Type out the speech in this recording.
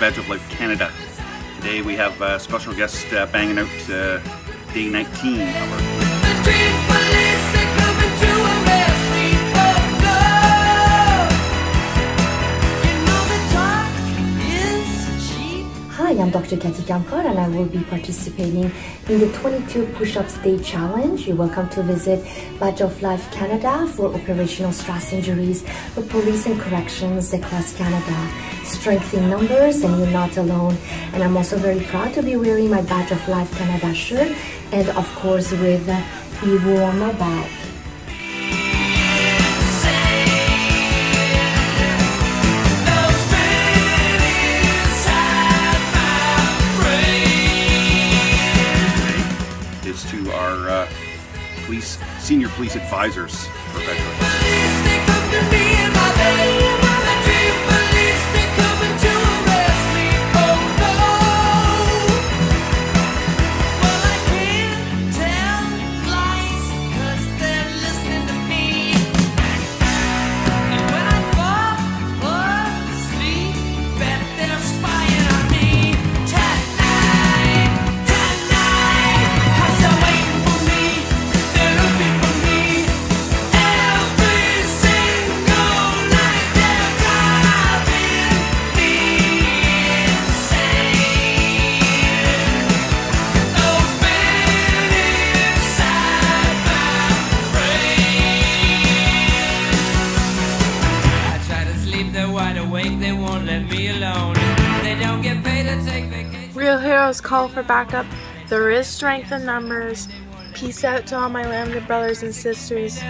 Badge of Life Canada. Today we have a special guest uh, banging out uh, day 19 Hi, I'm Dr. Katy Kamkar and I will be participating in the 22 Push-Ups Day Challenge. You're welcome to visit Badge of Life Canada for operational stress injuries for police and corrections across Canada. Strength in numbers and you're not alone. And I'm also very proud to be wearing my Badge of Life Canada shirt and of course with Evo on my to our uh, police senior police advisors for veterans. Awake, they won't let me alone. They don't get paid to take vacation. Real heroes call for backup. There is strength in numbers. Peace out to all my Lambda brothers and sisters.